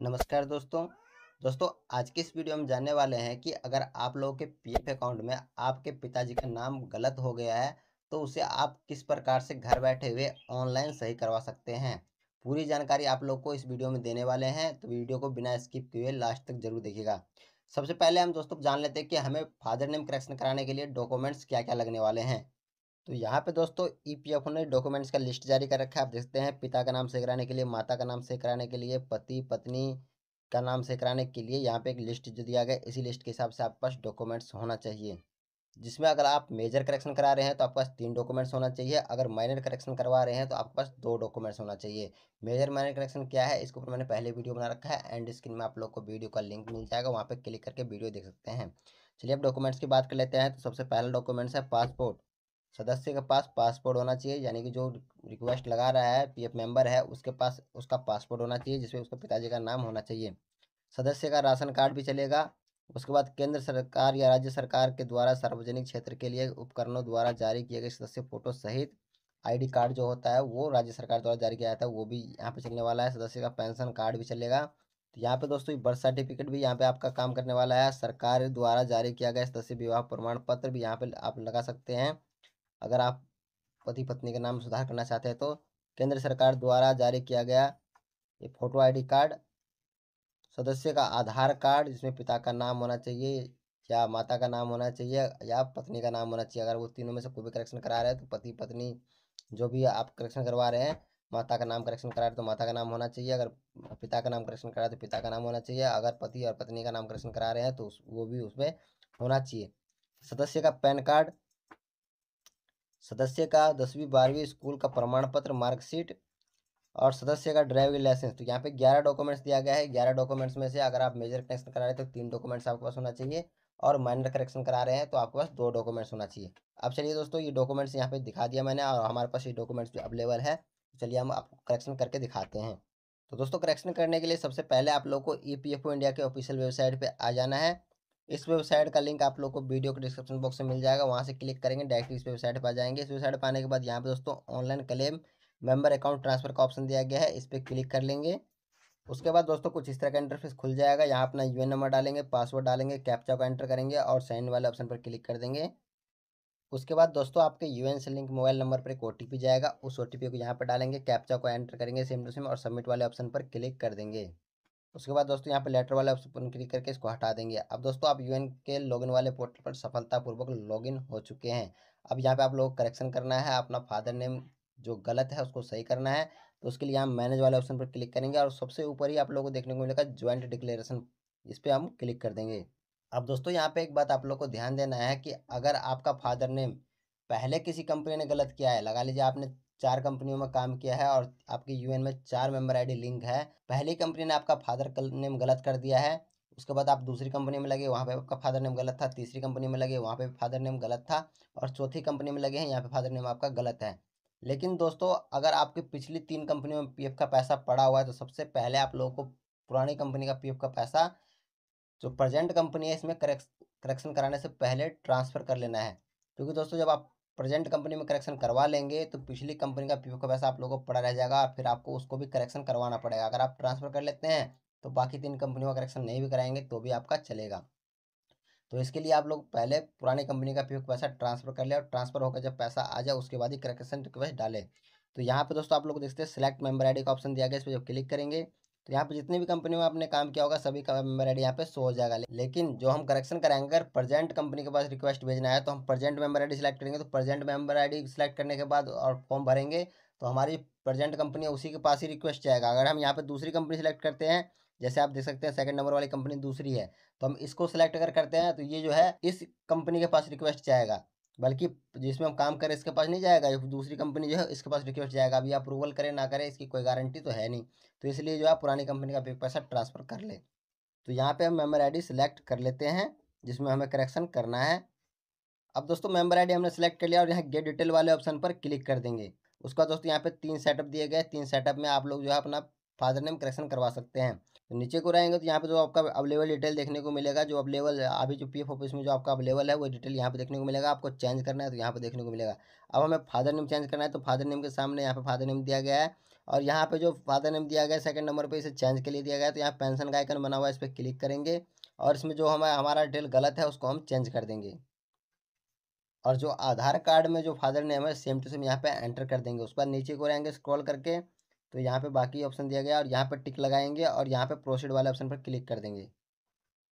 नमस्कार दोस्तों। दोस्तों, आज की इस वीडियो में जानने वाले हैं कि अगर आप लोगों के पीएफ अकाउंट में आपके पिताजी का नाम गलत हो गया है तो उसे आप किस प्रकार से घर बैठे हुए ऑनलाइन सही करवा सकते हैं? पूरी जानकारी आप लोग को इस वीडियो में देने वाले हैं तो वीडियो को बिना स्किप किए लास्ट तक ज़रूर देखिएगा। सबसे पहले हम दोस्तों जान लेते हैं कि हमें फादर नेम करेक्शन कराने के लिए डॉक्यूमेंट्स क्या क्या लगने वाले हैं। तो यहाँ पे दोस्तों ई पी एफ़ ने डॉक्यूमेंट्स का लिस्ट जारी कर रखा है। आप देखते हैं, पिता का नाम से कराने के लिए, माता का नाम से कराने के लिए, पति, पत्नी का नाम से कराने के लिए यहाँ पे एक लिस्ट जो दिया गया इसी लिस्ट के हिसाब से आपके पास डॉक्यूमेंट्स होना चाहिए, जिसमें अगर आप मेजर करेक्शन करा रहे हैं तो आपके पास तीन डॉक्यूमेंट्स होना चाहिए। अगर माइनर करेक्शन करवा रहे हैं तो आपके पास दो डॉक्यूमेंट्स होना चाहिए। मेजर माइनर करेक्शन क्या है, इसके ऊपर मैंने पहले वीडियो बना रखा है एंड स्क्रीन में आप लोग को वीडियो का लिंक मिल जाएगा, वहाँ पे क्लिक करके वीडियो देख सकते हैं। चलिए अब डॉक्यूमेंट्स की बात कर लेते हैं तो सबसे पहला डॉक्यूमेंट्स है पासपोर्ट सदस्य के पास पासपोर्ट होना चाहिए, यानी कि जो रिक्वेस्ट लगा रहा है पीएफ मेंबर है, उसके पास, उसका पासपोर्ट होना चाहिए, जिसमें उसके पिताजी का नाम होना चाहिए। सदस्य का राशन कार्ड भी चलेगा। उसके बाद केंद्र सरकार या राज्य सरकार के द्वारा सार्वजनिक क्षेत्र के लिए उपकरणों द्वारा जारी किए गए सदस्य फ़ोटो सहित आईडी कार्ड जो होता है, वो राज्य सरकार द्वारा जारी किया जाता है, वो भी यहाँ पे चलने वाला है। सदस्य का पेंशन कार्ड भी चलेगा। तो यहाँ पे दोस्तों बर्थ सर्टिफिकेट भी यहाँ पे आपका काम करने वाला है। सरकार द्वारा जारी किया गया सदस्य विवाह प्रमाण पत्र भी यहाँ पे आप लगा सकते हैं। अगर आप पति पत्नी का नाम सुधार करना चाहते हैं तो केंद्र सरकार द्वारा जारी किया गया ये फ़ोटो आईडी कार्ड, सदस्य का आधार कार्ड, जिसमें पिता का नाम होना चाहिए, या माता का नाम होना चाहिए, या पत्नी का नाम होना चाहिए। अगर वो तीनों में से कोई भी करेक्शन करा रहे हैं तो पति पत्नी जो भी आप करेक्शन करवा रहे हैं, माता का नाम करेक्शन करा रहे तो माता का नाम होना चाहिए। अगर पिता का नाम करेक्शन करा रहे तो पिता का नाम होना चाहिए। अगर पति और पत्नी का नाम करेक्शन करा रहे हैं तो वो भी उसमें होना चाहिए। सदस्य का पैन कार्ड सदस्य का दसवीं, बारहवीं स्कूल का प्रमाण पत्र मार्कशीट और सदस्य का ड्राइविंग लाइसेंस। तो यहाँ पे ग्यारह डॉक्यूमेंट्स दिया गया है। ग्यारह डॉक्यूमेंट्स में से अगर आप मेजर करेक्शन करा रहे हैं तो तीन डॉक्यूमेंट्स आपके पास होना चाहिए और माइनर करेक्शन करा रहे हैं तो आपके पास दो डॉक्यूमेंट्स होना चाहिए। अब चलिए दोस्तों, ये डॉक्यूमेंट्स यहाँ पे दिखा दिया मैंने और हमारे पास ये डॉक्यूमेंट्स भी अवेलेबल है। चलिए हम आपको करेक्शन करके दिखाते हैं। तो दोस्तों, करेक्शन करने के लिए सबसे पहले आप लोग को E P F O India के ऑफिशियल वेबसाइट पर आ जाना है। इस वेबसाइट का लिंक आप लोग को वीडियो के डिस्क्रिप्शन बॉक्स में मिल जाएगा, वहाँ से क्लिक करेंगे डायरेक्ट इस वेबसाइट पर आ जाएँगे। इस वेबसाइट पर आने के बाद यहाँ पे दोस्तों online claim, member account transfer का ऑप्शन दिया गया है, इस पर क्लिक कर लेंगे। उसके बाद दोस्तों कुछ इस तरह का इंटरफेस खुल जाएगा, यहाँ अपना यूएन नंबर डालेंगे, पासवर्ड डालेंगे, कैप्चा को एंटर करेंगे और साइन वाले ऑप्शन पर क्लिक कर देंगे। उसके बाद दोस्तों आपके यूएन से लिंक मोबाइल नंबर पर एक ओ जाएगा, उस ओटीपी को यहाँ पर डालेंगे, कैप्चा को एंटर करेंगे सेम टू सेम और सबमिट वाले ऑप्शन पर क्लिक कर देंगे। उसके बाद दोस्तों यहाँ पे लेटर वाले ऑप्शन पर क्लिक करके इसको हटा देंगे। अब दोस्तों आप यूएन के लॉगिन वाले पोर्टल पर सफलतापूर्वक लॉगिन हो चुके हैं। अब यहाँ पे आप लोग करेक्शन करना है, अपना फादर नेम जो गलत है उसको सही करना है। तो उसके लिए हम मैनेज वाले ऑप्शन पर क्लिक करेंगे और सबसे ऊपर ही आप लोग को देखने को मिलेगा ज्वाइंट डिक्लेरेशन इस पर हम क्लिक कर देंगे। अब दोस्तों यहाँ पे एक बात आप लोग को ध्यान देना है कि अगर आपका फादर नेम पहले किसी कंपनी ने गलत किया है, लगा लीजिए आपने चार कंपनियों में काम किया है और आपके यूएन में चार मेंबर आईडी लिंक है। पहली कंपनी ने आपका फादर नेम गलत कर दिया है। उसके बाद आप दूसरी कंपनी में लगे, वहाँ पे आपका फादर नेम गलत था। तीसरी कंपनी में लगे, वहाँ पे फादर नेम गलत था। और चौथी कंपनी में लगे हैं, यहाँ पे फादर नेम आपका गलत है। लेकिन दोस्तों, अगर आपकी पिछली तीन कंपनियों में पीएफ का पैसा पड़ा हुआ है तो सबसे पहले आप लोगों को पुरानी कंपनी का पीएफ का पैसा, जो प्रेजेंट कंपनी है, इसमें करेक्शन कराने से पहले ट्रांसफ़र कर लेना है। क्योंकि दोस्तों, जब आप प्रेजेंट कंपनी में करेक्शन करवा लेंगे तो पिछली कंपनी का पी का पैसा आप लोगों को पड़ा रह जाएगा, फिर आपको उसको भी करेक्शन करवाना पड़ेगा। अगर आप ट्रांसफ़र कर लेते हैं तो बाकी तीन कंपनियों का करेक्शन नहीं भी कराएँगे तो भी आपका चलेगा। तो इसके लिए आप लोग पहले पुरानी कंपनी का पी पैसा ट्रांसफ़र कर ले और ट्रांसफ़र होकर जब पैसा आ जाए, उसके बाद ही करेक्शन रिक्वेस्ट डालें। तो यहाँ पे दोस्तों आप लोग देखते हैं, सिलेक्ट मेंबर आईडी का ऑप्शन दिया गया, इस पर जब क्लिक करेंगे तो यहाँ पे जितनी भी कंपनी में आपने काम किया होगा, सभी का मेंबर आईडी यहाँ पे शो हो जाएगा। लेकिन जो हम करेक्शन कराएँगे अगर प्रेजेंट कंपनी के पास रिक्वेस्ट भेजना है तो हम प्रेजेंट मेंबर आईडी सिलेक्ट करेंगे। तो प्रेजेंट मेंबर आईडी सिलेक्ट करने के बाद और फॉर्म भरेंगे तो हमारी प्रेजेंट कंपनी उसी के पास ही रिक्वेस्ट जाएगा। अगर हम यहाँ पर दूसरी कंपनी सेलेक्ट करते हैं, जैसे आप देख सकते हैं सेकंड नंबर वाली कंपनी दूसरी है तो हम इसको सिलेक्ट अगर करते हैं तो ये जो है, इस कंपनी के पास रिक्वेस्ट जाएगा। बल्कि जिसमें हम काम करें इसके पास नहीं जाएगा दूसरी कंपनी जो है इसके पास रिक्वेस्ट जाएगा, अभी अप्रूवल करें ना करें इसकी कोई गारंटी तो है नहीं। तो इसलिए जो है पुरानी कंपनी का पैसा ट्रांसफ़र कर ले। तो यहाँ पे हम मेंबर आईडी सिलेक्ट कर लेते हैं, जिसमें हमें करेक्शन करना है। अब दोस्तों मेंबर आईडी हमने सेलेक्ट कर लिया और यहाँ गेट डिटेल वाले ऑप्शन पर क्लिक कर देंगे। उसका दोस्तों यहाँ पे तीन सेटअप दिए गए तीन सेटअप में आप लोग जो है अपना फादर नेम करेक्शन करवा सकते हैं। तो नीचे को रहेंगे तो यहाँ पे जो आपका अवेलेबल डिटेल देखने को मिलेगा, जो अवेलेबल अभी जो पी एफ़ ऑफ़िस में जो आपका अवेलेबल है, वो डिटेल यहाँ पे देखने को मिलेगा, आपको चेंज करना है तो यहाँ पे देखने को मिलेगा। अब हमें फादर नेम चेंज करना है तो फादर नेम के सामने यहाँ पे फादर नेम दिया गया है और यहाँ पे जो फादर नेम दिया गया सेकंड नंबर पे, इसे चेंज के लिए दिया गया तो यहाँ पेंशन का आइकन बना हुआ है, इस पर क्लिक करेंगे और इसमें जो हमारा हमारा डिटेल गलत है, उसको हम चेंज कर देंगे। और जो आधार कार्ड में जो फादर नेम है सेम टू सेम यहाँ पे एंटर कर देंगे। उसके बाद नीचे को रहेंगे स्क्रॉल करके तो यहाँ पे बाकी ऑप्शन दिया गया और यहाँ पे टिक लगाएँगे और यहाँ पे प्रोसीड वाले ऑप्शन पर क्लिक कर देंगे।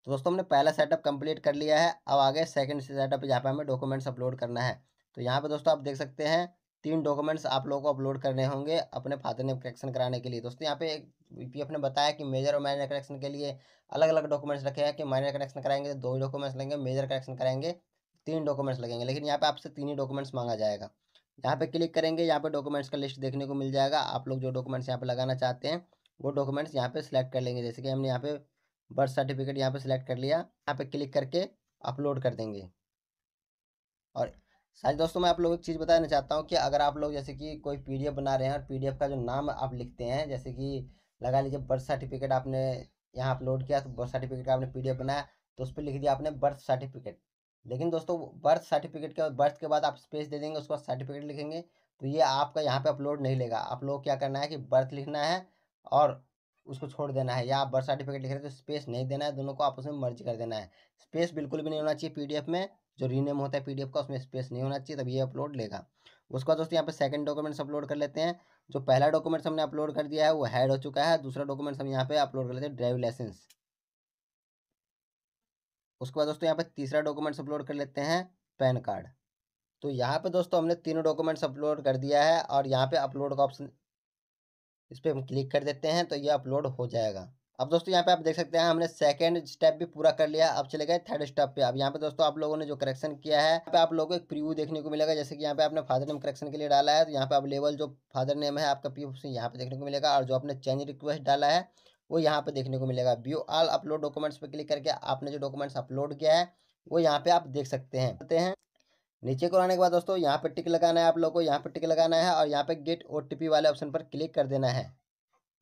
तो दोस्तों, हमने पहला सेटअप कंप्लीट कर लिया है। अब आगे सेकंड सेटअप जहाँ पे हमें डॉक्यूमेंट्स अपलोड करना है। तो यहाँ पे दोस्तों आप देख सकते हैं, तीन डॉक्यूमेंट्स आप लोगों को अपलोड करने होंगे अपने फादर नेम करेक्शन कराने के लिए। दोस्तों, यहाँ पे पी ने बताया कि मेजर और माइनर करेक्शन के लिए अलग अलग डॉक्यूमेंट्स रखे हैं कि माइनर करेक्शन कराएँगे तो दो डॉक्यूमेंट्स लेंगे मेजर करेक्शन कराएँगे, तीन डॉक्यूमेंट्स लगेंगे। लेकिन यहाँ पे आपसे तीन ही डॉक्यूमेंट्स मांगा जाएगा। यहाँ पे क्लिक करेंगे, यहाँ पे डॉक्यूमेंट्स का लिस्ट देखने को मिल जाएगा। आप लोग जो डॉक्यूमेंट्स यहाँ पे लगाना चाहते हैं, वो डॉक्यूमेंट्स यहाँ पे सिलेक्ट कर लेंगे। जैसे कि हमने यहाँ पे बर्थ सर्टिफिकेट यहाँ पे सिलेक्ट कर लिया। यहाँ पे क्लिक करके अपलोड कर देंगे। और सारे दोस्तों, मैं आप लोग एक चीज़ बताना चाहता हूँ कि अगर आप लोग जैसे कि कोई पीडीएफ बना रहे हैं और पीडीएफ का जो नाम आप लिखते हैं, जैसे कि लगा लीजिए बर्थ सर्टिफिकेट आपने यहाँ अपलोड किया तो बर्थ सर्टिफिकेट का आपने पीडीएफ बनाया तो उस पर लिख दिया आपने बर्थ सर्टिफिकेट लेकिन दोस्तों, बर्थ सर्टिफिकेट के, बर्थ के बाद आप स्पेस दे देंगे, उसके बाद सर्टिफिकेट लिखेंगे तो ये आपका यहाँ पे अपलोड नहीं लेगा। आप लोग क्या करना है कि बर्थ लिखना है और उसको छोड़ देना है, या आप बर्थ सर्टिफिकेट लिख रहे हैं तो स्पेस नहीं देना है, दोनों को आपस में मर्ज कर देना है। स्पेस बिल्कुल भी नहीं होना चाहिए पीडीएफ में, जो रीनेम होता है पीडीएफ का, उसमें स्पेस नहीं होना चाहिए, तब ये अपलोड लेगा। उसके बाद दोस्तों, यहाँ पे सेकंड डॉक्यूमेंट्स अपलोड कर लेते हैं, जो पहला डॉक्यूमेंट्स हमने अपलोड कर दिया है, वो हैड हो चुका है, दूसरा डॉक्यूमेंट्स हम यहाँ पे अपलोड कर लेते हैं ड्राइविंग लाइसेंस उसके बाद दोस्तों यहाँ पे तीसरा डॉक्यूमेंट्स अपलोड कर लेते हैं, पैन कार्ड। तो यहाँ पे दोस्तों हमने तीनों डॉक्यूमेंट्स अपलोड कर दिया है और यहाँ पे अपलोड का ऑप्शन, इस पर हम क्लिक कर देते हैं तो ये अपलोड हो जाएगा। अब दोस्तों यहाँ पे आप देख सकते हैं हमने सेकंड स्टेप भी पूरा कर लिया, अब चले गए थर्ड स्टेप पे। अब यहाँ पे दोस्तों आप लोगों ने जो करेक्शन किया है, यहाँ पे आप लोगों को एक प्रीव्यू देखने को मिलेगा, जैसे कि यहाँ पे आपने फादर नेम करेक्शन के लिए डाला है तो यहाँ पे अवेलेबल जो फादर नेम है आपका पी यहाँ पे देखने को मिलेगा और जो आपने चेंज रिक्वेस्ट डाला है वो यहाँ पे देखने को मिलेगा। व्यू ऑल अपलोड डॉक्यूमेंट्स पे क्लिक करके आपने जो डॉक्यूमेंट्स अपलोड किया है, वो यहाँ पे आप देख सकते हैं। हैं। नीचे को आने के बाद दोस्तों, यहाँ पे टिक लगाना है आप लोगों को, यहाँ पे टिक लगाना है और यहाँ पे गेट ओ वाले ऑप्शन पर क्लिक कर देना है।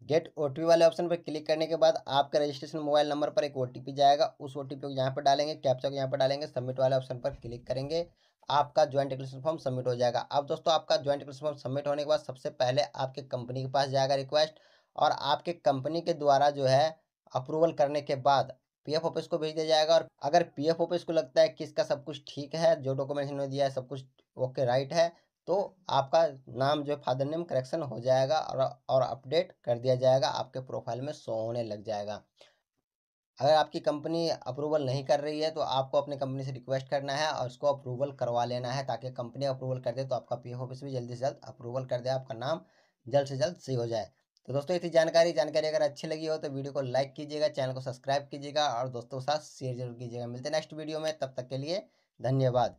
गेट ओ वाले ऑप्शन पर क्लिक करने के बाद आपका रजिस्ट्रेशन मोबाइल नंबर पर एक ओ जाएगा। उस ओटीपी को यहाँ पर डालेंगे कैप्चा को यहाँ पर डालेंगे सबमिट वाले ऑप्शन पर क्लिक करेंगे, आपका ज्वाइंट डिक्लेरेशन फॉर्म सबमिट हो जाएगा। अब दोस्तों, आपका ज्वाइंट डिक्लेरेशन फॉर्म सबमिट होने के बाद सबसे पहले आपके कंपनी के पास जाएगा रिक्वेस्ट और आपके कंपनी के द्वारा जो है अप्रूवल करने के बाद पीएफ ऑफ़िस को भेज दिया जाएगा और अगर पीएफ ऑफ़िस को लगता है कि इसका सब कुछ ठीक है, जो डॉक्यूमेंट इन्होंने दिया है, सब कुछ ओके, राइट है तो आपका नाम जो है फादर नेम करेक्शन हो जाएगा और और अपडेट कर दिया जाएगा, आपके प्रोफ़ाइल में शो होने लग जाएगा। अगर आपकी कंपनी अप्रूवल नहीं कर रही है तो आपको अपने कंपनी से रिक्वेस्ट करना है और उसको अप्रूवल करवा लेना है, ताकि कंपनी अप्रूवल कर दे तो आपका पीएफ ऑफ़िस भी जल्दी से जल्द अप्रूवल कर दे, आपका नाम जल्द से जल्द सही हो जाए। तो दोस्तों, इतनी जानकारी जानकारी अगर अच्छी लगी हो तो वीडियो को लाइक कीजिएगा, चैनल को सब्सक्राइब कीजिएगा और दोस्तों के साथ शेयर ज़रूर कीजिएगा। मिलते हैं नेक्स्ट वीडियो में, तब तक के लिए धन्यवाद।